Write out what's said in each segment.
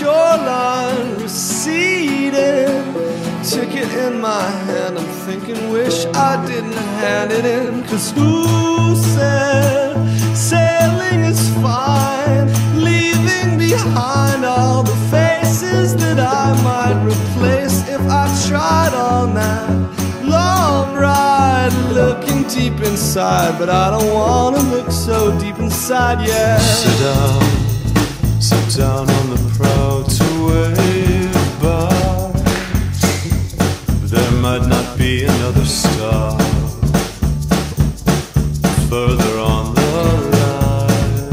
shoreline receding. Ticket in my hand, I'm thinking, wish I didn't hand it in. Cause who said sailing is fine? Leaving behind all the faces that I might replace if I tried on that long ride. Looking deep inside, but I don't wanna look so deep inside, yeah. Sit down, sit down on the by. There might not be another star further on the line.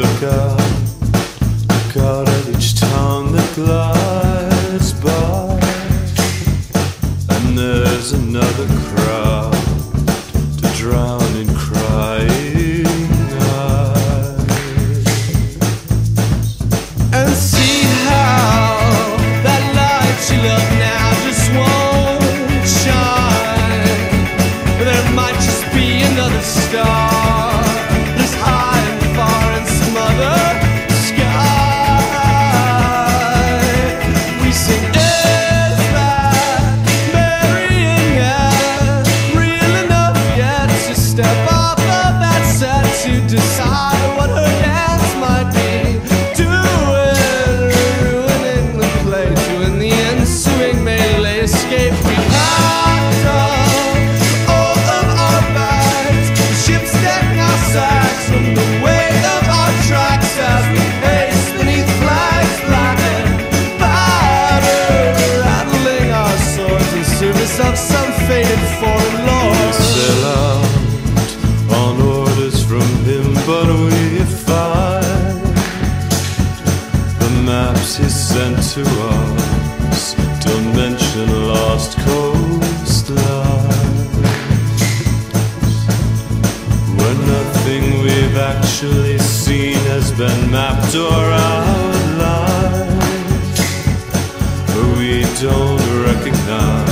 Look out, look out at each town that glides by, and there's another is sent to us. Don't mention lost coastlines, When nothing we've actually seen has been mapped or outlined, we don't recognize.